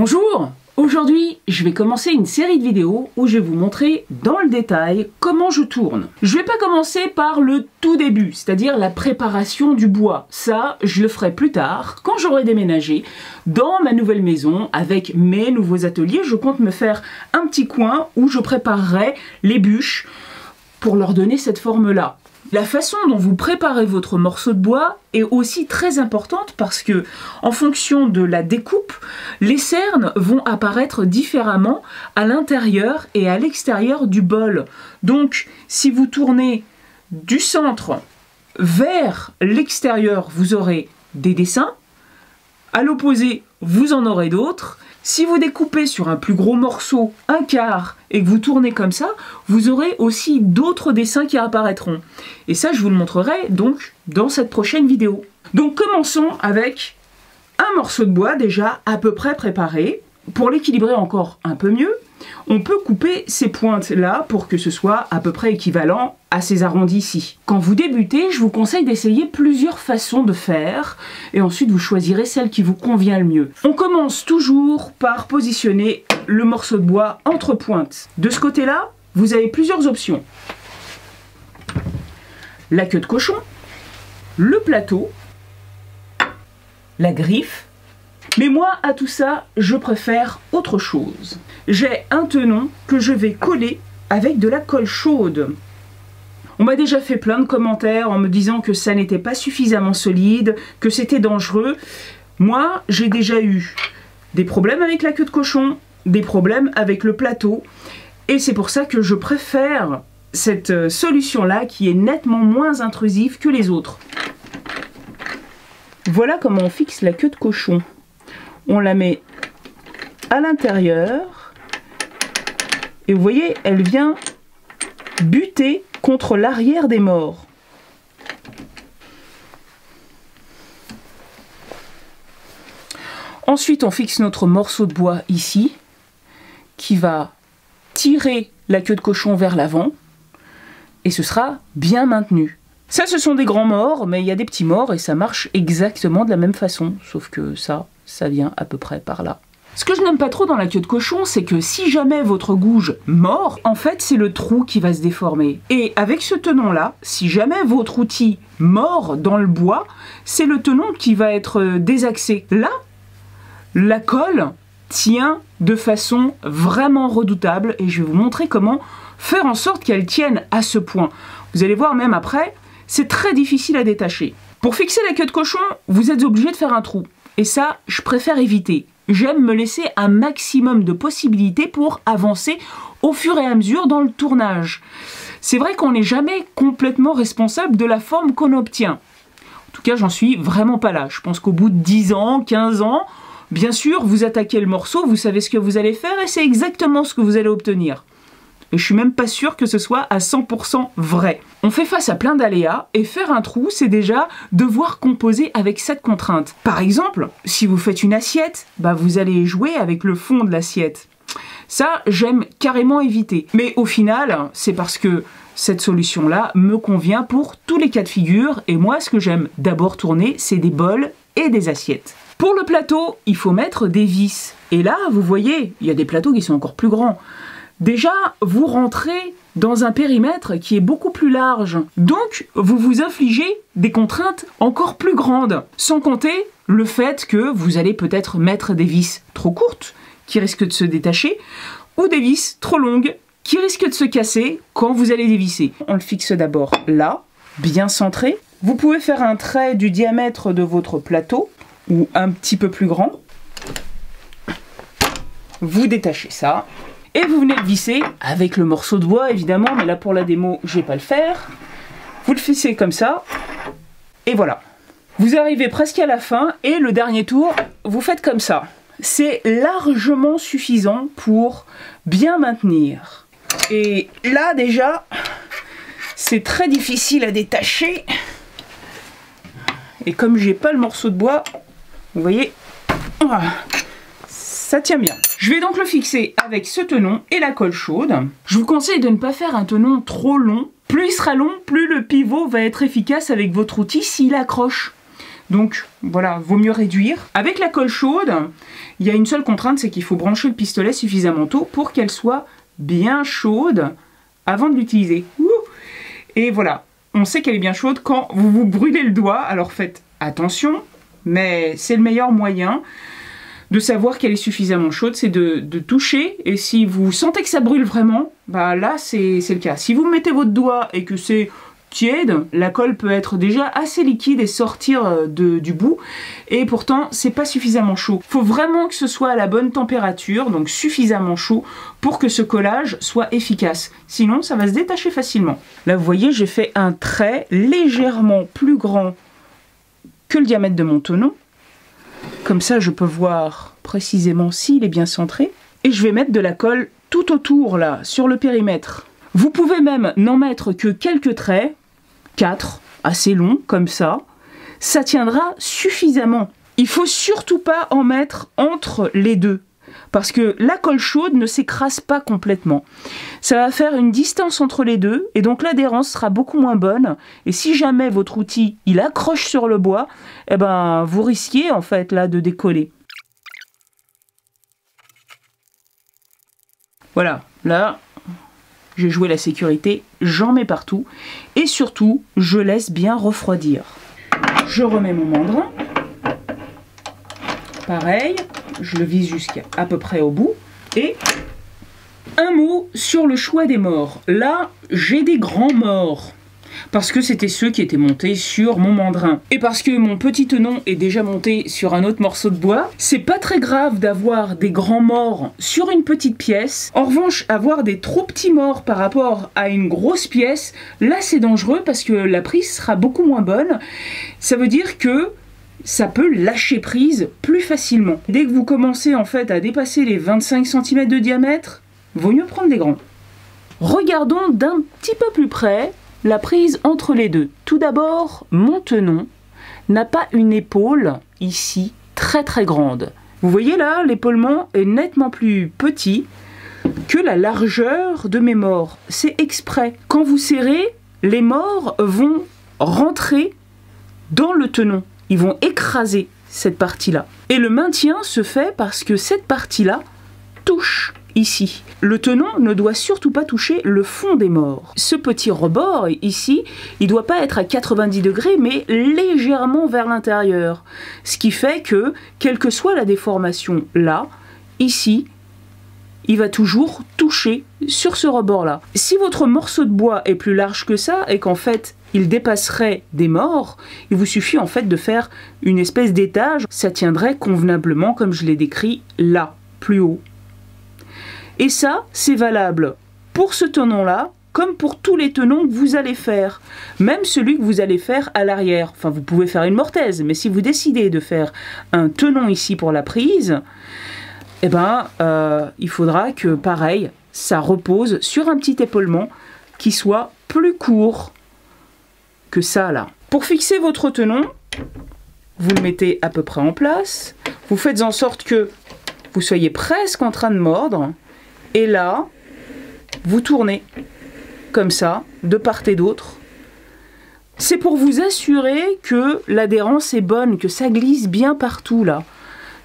Bonjour Aujourd'hui, je vais commencer une série de vidéos où je vais vous montrer dans le détail comment je tourne. Je vais pas commencer par le tout début, c'est-à-dire la préparation du bois. Ça, je le ferai plus tard, quand j'aurai déménagé dans ma nouvelle maison avec mes nouveaux ateliers. Je compte me faire un petit coin où je préparerai les bûches pour leur donner cette forme-là. La façon dont vous préparez votre morceau de bois est aussi très importante parce que, en fonction de la découpe, les cernes vont apparaître différemment à l'intérieur et à l'extérieur du bol. Donc, si vous tournez du centre vers l'extérieur, vous aurez des dessins. À l'opposé, vous en aurez d'autres. Si vous découpez sur un plus gros morceau, un quart, et que vous tournez comme ça, vous aurez aussi d'autres dessins qui apparaîtront. Et ça, je vous le montrerai donc dans cette prochaine vidéo. Donc commençons avec un morceau de bois déjà à peu près préparé. Pour l'équilibrer encore un peu mieux, on peut couper ces pointes-là pour que ce soit à peu près équivalent à ces arrondis-ci. Quand vous débutez, je vous conseille d'essayer plusieurs façons de faire et ensuite vous choisirez celle qui vous convient le mieux. On commence toujours par positionner le morceau de bois entre pointes. De ce côté-là, vous avez plusieurs options. La queue de cochon, le plateau, la griffe mais moi, à tout ça, je préfère autre chose. J'ai un tenon que je vais coller avec de la colle chaude. On m'a déjà fait plein de commentaires en me disant que ça n'était pas suffisamment solide, que c'était dangereux. Moi, j'ai déjà eu des problèmes avec la queue de cochon, des problèmes avec le plateau, et c'est pour ça que je préfère cette solution-là qui est nettement moins intrusive que les autres. Voilà comment on fixe la queue de cochon on la met à l'intérieur et vous voyez, elle vient buter contre l'arrière des morts. Ensuite, on fixe notre morceau de bois ici, qui va tirer la queue de cochon vers l'avant, et ce sera bien maintenu. Ça, ce sont des grands morts, mais il y a des petits morts, et ça marche exactement de la même façon, sauf que ça, ça vient à peu près par là. Ce que je n'aime pas trop dans la queue de cochon, c'est que si jamais votre gouge mord, en fait c'est le trou qui va se déformer. Et avec ce tenon-là, si jamais votre outil mord dans le bois, c'est le tenon qui va être euh, désaxé. Là, la colle tient de façon vraiment redoutable et je vais vous montrer comment faire en sorte qu'elle tienne à ce point. Vous allez voir même après, c'est très difficile à détacher. Pour fixer la queue de cochon, vous êtes obligé de faire un trou. Et ça, je préfère éviter. J'aime me laisser un maximum de possibilités pour avancer au fur et à mesure dans le tournage. C'est vrai qu'on n'est jamais complètement responsable de la forme qu'on obtient. En tout cas, j'en suis vraiment pas là. Je pense qu'au bout de 10 ans, 15 ans, bien sûr, vous attaquez le morceau, vous savez ce que vous allez faire et c'est exactement ce que vous allez obtenir. Et je suis même pas sûr que ce soit à 100% vrai. On fait face à plein d'aléas et faire un trou, c'est déjà devoir composer avec cette contrainte. Par exemple, si vous faites une assiette, bah vous allez jouer avec le fond de l'assiette. Ça, j'aime carrément éviter. Mais au final, c'est parce que cette solution-là me convient pour tous les cas de figure et moi, ce que j'aime d'abord tourner, c'est des bols et des assiettes. Pour le plateau, il faut mettre des vis. Et là, vous voyez, il y a des plateaux qui sont encore plus grands. Déjà, vous rentrez dans un périmètre qui est beaucoup plus large. Donc, vous vous infligez des contraintes encore plus grandes. Sans compter le fait que vous allez peut-être mettre des vis trop courtes, qui risquent de se détacher, ou des vis trop longues, qui risquent de se casser quand vous allez dévisser. On le fixe d'abord là, bien centré. Vous pouvez faire un trait du diamètre de votre plateau, ou un petit peu plus grand. Vous détachez ça, et vous venez le visser avec le morceau de bois évidemment, mais là pour la démo je vais pas le faire. Vous le fissez comme ça, et voilà. Vous arrivez presque à la fin, et le dernier tour, vous faites comme ça. C'est largement suffisant pour bien maintenir. Et là déjà, c'est très difficile à détacher. Et comme j'ai pas le morceau de bois, vous voyez, ça tient bien. Je vais donc le fixer avec ce tenon et la colle chaude. Je vous conseille de ne pas faire un tenon trop long. Plus il sera long, plus le pivot va être efficace avec votre outil s'il accroche. Donc voilà, vaut mieux réduire. Avec la colle chaude, il y a une seule contrainte, c'est qu'il faut brancher le pistolet suffisamment tôt pour qu'elle soit bien chaude avant de l'utiliser. Et voilà, on sait qu'elle est bien chaude quand vous vous brûlez le doigt, alors faites attention, mais c'est le meilleur moyen de savoir qu'elle est suffisamment chaude, c'est de, toucher, et si vous sentez que ça brûle vraiment, bah là c'est le cas. Si vous mettez votre doigt et que c'est tiède, la colle peut être déjà assez liquide et sortir euh, du bout, et pourtant c'est pas suffisamment chaud. Faut vraiment que ce soit à la bonne température, donc suffisamment chaud, pour que ce collage soit efficace. Sinon ça va se détacher facilement. Là vous voyez j'ai fait un trait légèrement plus grand que le diamètre de mon tonneau. Comme ça je peux voir précisément s'il est bien centré. Et je vais mettre de la colle tout autour là, sur le périmètre. Vous pouvez même n'en mettre que quelques traits, 4, assez longs comme ça. Ça tiendra suffisamment. Il faut surtout pas en mettre entre les deux parce que la colle chaude ne s'écrase pas complètement. Ça va faire une distance entre les deux et donc l'adhérence sera beaucoup moins bonne et si jamais votre outil il accroche sur le bois, eh ben vous risquez en fait là de décoller. Voilà, là j'ai joué la sécurité, j'en mets partout. Et surtout, je laisse bien refroidir. Je remets mon mandrin. Pareil, je le vise jusqu'à peu près au bout. Et un mot sur le choix des morts. Là, j'ai des grands morts parce que c'était ceux qui étaient montés sur mon mandrin. Et parce que mon petit tenon est déjà monté sur un autre morceau de bois, c'est pas très grave d'avoir des grands morts sur une petite pièce. En revanche, avoir des trop petits morts par rapport à une grosse pièce, là c'est dangereux parce que la prise sera beaucoup moins bonne. Ça veut dire que ça peut lâcher prise plus facilement. Dès que vous commencez en fait à dépasser les 25 cm de diamètre, vaut mieux prendre des grands. Regardons d'un petit peu plus près la prise entre les deux. Tout d'abord, mon tenon n'a pas une épaule ici très très grande. Vous voyez là, l'épaulement est nettement plus petit que la largeur de mes morts. C'est exprès. Quand vous serrez, les morts vont rentrer dans le tenon. Ils vont écraser cette partie-là. Et le maintien se fait parce que cette partie-là touche ici. Le tenon ne doit surtout pas toucher le fond des morts. Ce petit rebord ici, il doit pas être à 90 degrés, mais légèrement vers l'intérieur. Ce qui fait que, quelle que soit la déformation là, ici, il va toujours toucher sur ce rebord-là. Si votre morceau de bois est plus large que ça et qu'en fait il dépasserait des morts, il vous suffit en fait de faire une espèce d'étage, ça tiendrait convenablement comme je l'ai décrit là, plus haut. Et ça, c'est valable pour ce tenon-là, comme pour tous les tenons que vous allez faire, même celui que vous allez faire à l'arrière. Enfin, vous pouvez faire une mortaise, mais si vous décidez de faire un tenon ici pour la prise, eh ben, euh, il faudra que, pareil, ça repose sur un petit épaulement qui soit plus court ça, là. Pour fixer votre tenon, vous le mettez à peu près en place, vous faites en sorte que vous soyez presque en train de mordre, et là, vous tournez comme ça, de part et d'autre. C'est pour vous assurer que l'adhérence est bonne, que ça glisse bien partout là.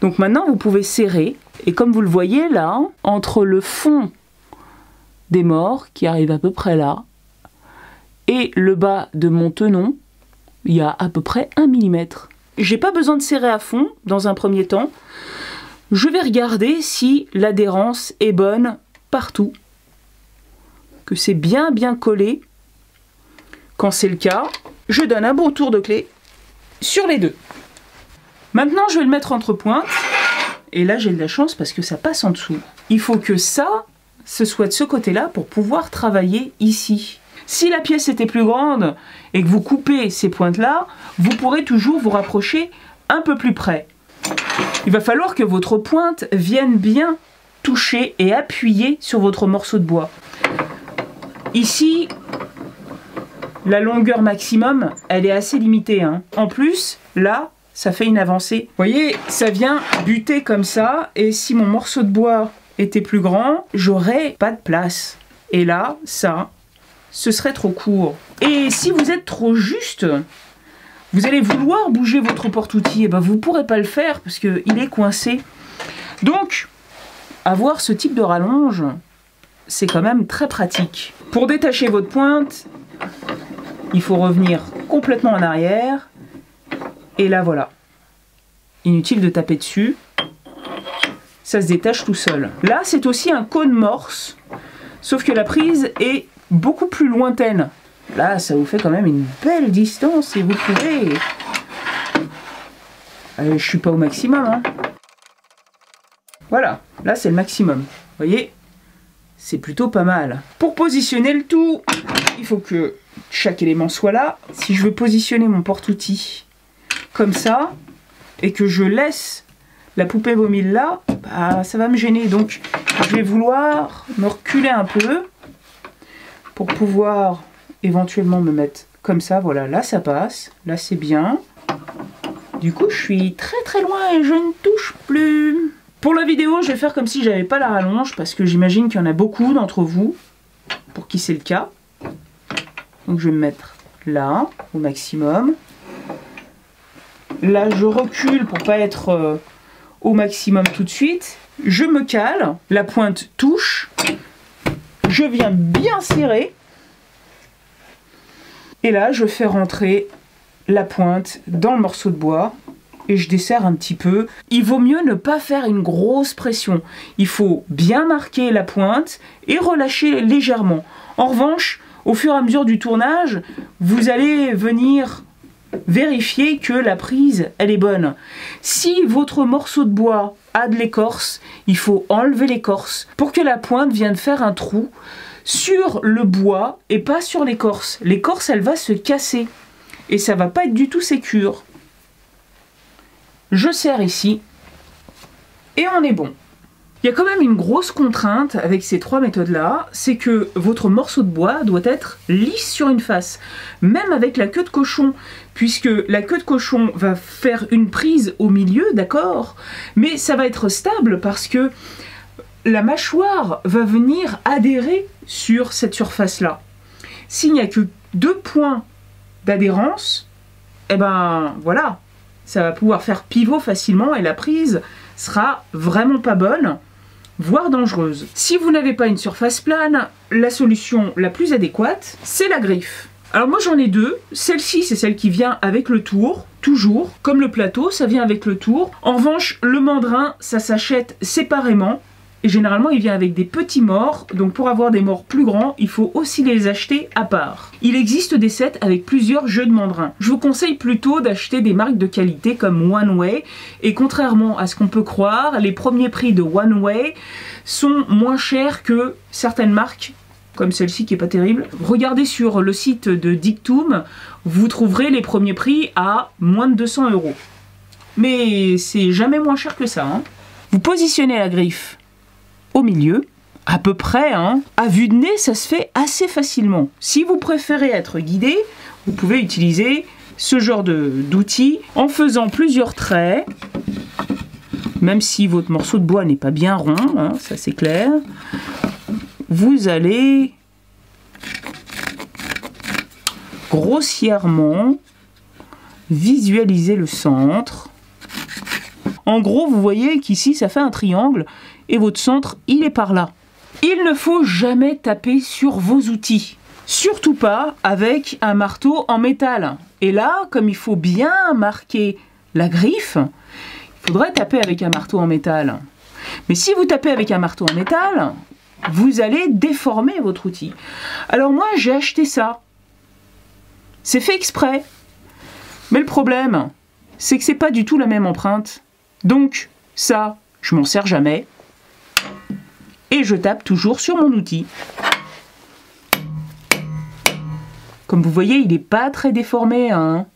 Donc maintenant, vous pouvez serrer. Et comme vous le voyez là, entre le fond des morts, qui arrive à peu près là, et le bas de mon tenon, il y a à peu près un millimètre. J'ai pas besoin de serrer à fond dans un premier temps. Je vais regarder si l'adhérence est bonne partout, que c'est bien bien collé. Quand c'est le cas, je donne un bon tour de clé sur les deux. Maintenant, je vais le mettre entre pointes. Et là, j'ai de la chance parce que ça passe en dessous. Il faut que ça, ce soit de ce côté-là pour pouvoir travailler ici. Si la pièce était plus grande et que vous coupez ces pointes-là, vous pourrez toujours vous rapprocher un peu plus près. Il va falloir que votre pointe vienne bien toucher et appuyer sur votre morceau de bois. Ici, la longueur maximum, elle est assez limitée. Hein. En plus, là, ça fait une avancée. Vous voyez, ça vient buter comme ça, et si mon morceau de bois était plus grand, j'aurais pas de place. Et là, ça, ce serait trop court. Et si vous êtes trop juste, Vous allez vouloir bouger votre porte-outil, et ben vous ne pourrez pas le faire parce qu'il est coincé. Donc, avoir ce type de rallonge, c'est quand même très pratique. Pour détacher votre pointe, il faut revenir complètement en arrière. Et là, voilà. Inutile de taper dessus. Ça se détache tout seul. Là, c'est aussi un cône morse. Sauf que la prise est beaucoup plus lointaine. Là, ça vous fait quand même une belle distance et vous pouvez... Allez, je suis pas au maximum. Hein. Voilà, là c'est le maximum. Vous voyez C'est plutôt pas mal. Pour positionner le tout, il faut que chaque élément soit là. Si je veux positionner mon porte-outil comme ça, et que je laisse la poupée vomile là, bah, ça va me gêner. Donc je vais vouloir me reculer un peu pour pouvoir éventuellement me mettre comme ça. Voilà, là ça passe, là c'est bien. Du coup, je suis très très loin et je ne touche plus. Pour la vidéo, je vais faire comme si j'avais pas la rallonge parce que j'imagine qu'il y en a beaucoup d'entre vous pour qui c'est le cas. Donc je vais me mettre là, au maximum. Là, je recule pour pas être euh, au maximum tout de suite. Je me cale, la pointe touche. Je viens bien serrer. Et là, je fais rentrer la pointe dans le morceau de bois et je desserre un petit peu. Il vaut mieux ne pas faire une grosse pression. Il faut bien marquer la pointe et relâcher légèrement. En revanche, au fur et à mesure du tournage, vous allez venir vérifier que la prise, elle est bonne. Si votre morceau de bois a de l'écorce, il faut enlever l'écorce pour que la pointe vienne faire un trou sur le bois et pas sur l'écorce. L'écorce, elle va se casser et ça va pas être du tout sécure. Je serre ici et on est bon. Il y a quand même une grosse contrainte avec ces trois méthodes-là, c'est que votre morceau de bois doit être lisse sur une face, même avec la queue de cochon, puisque la queue de cochon va faire une prise au milieu, d'accord, mais ça va être stable parce que la mâchoire va venir adhérer sur cette surface-là. S'il n'y a que deux points d'adhérence, eh ben voilà, ça va pouvoir faire pivot facilement et la prise sera vraiment pas bonne voire dangereuse. Si vous n'avez pas une surface plane, la solution la plus adéquate, c'est la griffe. Alors moi j'en ai deux, celle-ci c'est celle qui vient avec le tour, toujours, comme le plateau, ça vient avec le tour. En revanche, le mandrin, ça s'achète séparément, et généralement, il vient avec des petits morts, donc pour avoir des morts plus grands, il faut aussi les acheter à part. Il existe des sets avec plusieurs jeux de mandrins. Je vous conseille plutôt d'acheter des marques de qualité comme One Way, et contrairement à ce qu'on peut croire, les premiers prix de One Way sont moins chers que certaines marques comme celle-ci qui est pas terrible. Regardez sur le site de Dictum, vous trouverez les premiers prix à moins de 200 euros. Mais c'est jamais moins cher que ça. Hein. Vous positionnez la griffe au milieu, à peu près, hein. à vue de nez, ça se fait assez facilement. Si vous préférez être guidé, vous pouvez utiliser ce genre d'outil en faisant plusieurs traits, même si votre morceau de bois n'est pas bien rond, hein, ça c'est clair, vous allez grossièrement visualiser le centre. En gros, vous voyez qu'ici, ça fait un triangle et votre centre, il est par là. Il ne faut jamais taper sur vos outils. Surtout pas avec un marteau en métal. Et là, comme il faut bien marquer la griffe, il faudrait taper avec un marteau en métal. Mais si vous tapez avec un marteau en métal, vous allez déformer votre outil. Alors moi, j'ai acheté ça. C'est fait exprès. Mais le problème, c'est que c'est pas du tout la même empreinte. Donc, ça, je m'en sers jamais et je tape toujours sur mon outil. Comme vous voyez, il n'est pas très déformé. Hein.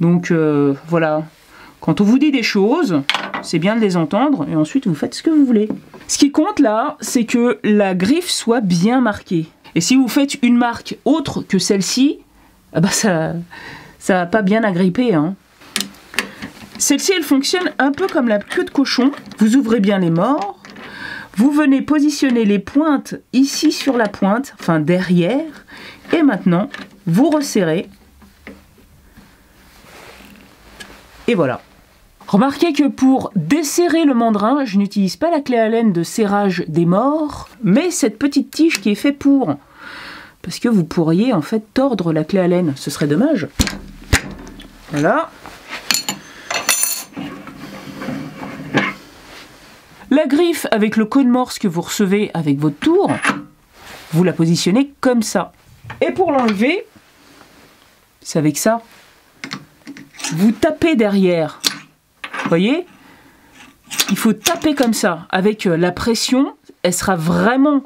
Donc euh, voilà, quand on vous dit des choses, c'est bien de les entendre et ensuite vous faites ce que vous voulez. Ce qui compte là, c'est que la griffe soit bien marquée. Et si vous faites une marque autre que celle-ci, ah bah ça ça va pas bien agripper. Hein. Celle-ci, elle fonctionne un peu comme la queue de cochon. Vous ouvrez bien les morts, vous venez positionner les pointes ici sur la pointe, enfin derrière, et maintenant vous resserrez Et voilà. Remarquez que pour desserrer le mandrin, je n'utilise pas la clé à laine de serrage des morts, mais cette petite tige qui est faite pour. Parce que vous pourriez en fait tordre la clé à laine, ce serait dommage. Voilà. La griffe avec le code morse que vous recevez avec votre tour, vous la positionnez comme ça. Et pour l'enlever, c'est avec ça. Vous tapez derrière. Voyez? Il faut taper comme ça. Avec euh, la pression, elle sera vraiment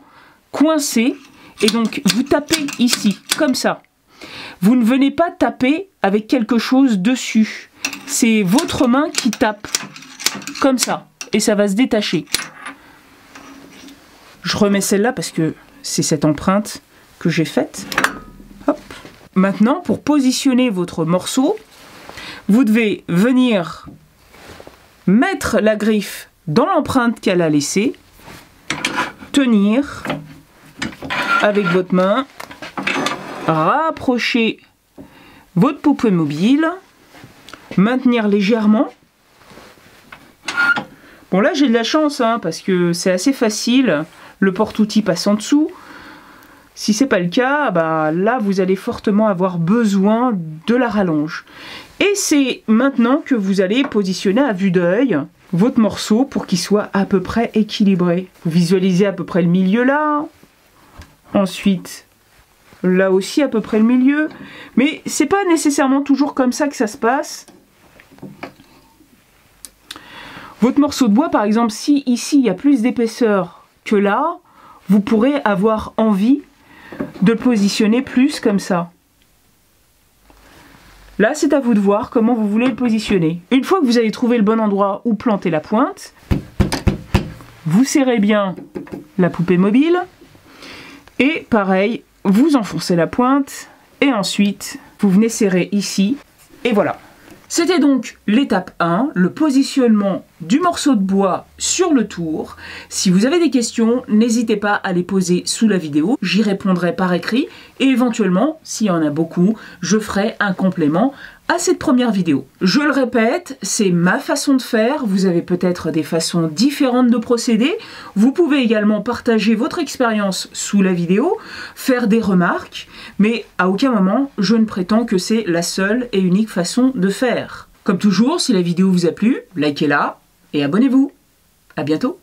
coincée. Et donc, vous tapez ici, comme ça. Vous ne venez pas taper avec quelque chose dessus. C'est votre main qui tape. Comme ça. Et ça va se détacher. Je remets celle-là parce que c'est cette empreinte que j'ai faite. Maintenant, pour positionner votre morceau, vous devez venir mettre la griffe dans l'empreinte qu'elle a laissée, tenir avec votre main, rapprocher votre poupée mobile, maintenir légèrement. Bon là j'ai de la chance hein, parce que c'est assez facile, le porte-outil passe en dessous. Si c'est pas le cas, bah là vous allez fortement avoir besoin de la rallonge. Et c'est maintenant que vous allez positionner à vue d'œil votre morceau pour qu'il soit à peu près équilibré. Vous visualisez à peu près le milieu là. Ensuite, là aussi à peu près le milieu. Mais c'est pas nécessairement toujours comme ça que ça se passe. Votre morceau de bois, par exemple, si ici il y a plus d'épaisseur que là, vous pourrez avoir envie de le positionner plus comme ça. Là, c'est à vous de voir comment vous voulez le positionner. Une fois que vous avez trouvé le bon endroit où planter la pointe, vous serrez bien la poupée mobile. Et pareil, vous enfoncez la pointe. Et ensuite, vous venez serrer ici. Et voilà. C'était donc l'étape 1, le positionnement du morceau de bois sur le tour. Si vous avez des questions, n'hésitez pas à les poser sous la vidéo, j'y répondrai par écrit et éventuellement, s'il y en a beaucoup, je ferai un complément à cette première vidéo. Je le répète, c'est ma façon de faire, vous avez peut-être des façons différentes de procéder, vous pouvez également partager votre expérience sous la vidéo, faire des remarques, mais à aucun moment je ne prétends que c'est la seule et unique façon de faire. Comme toujours, si la vidéo vous a plu, likez-la et abonnez-vous. A bientôt